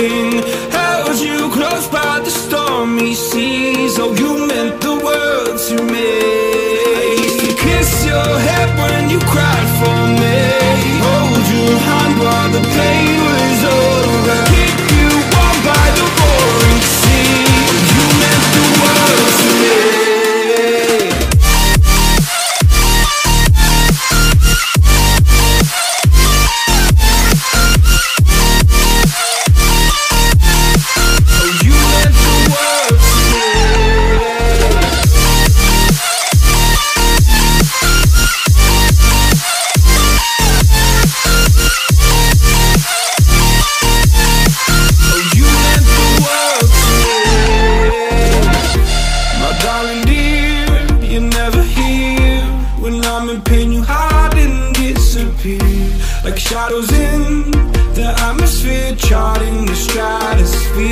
in bottles in the atmosphere, charting the stratosphere.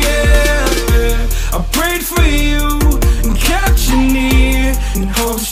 Yeah. I prayed for you and kept you near in hopes.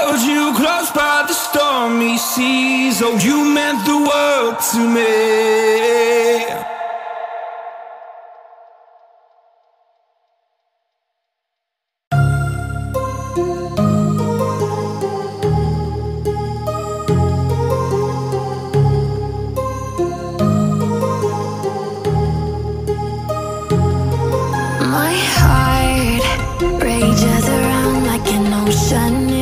held you close by the stormy seas. Oh, you meant the world to me. My heart rages around like an ocean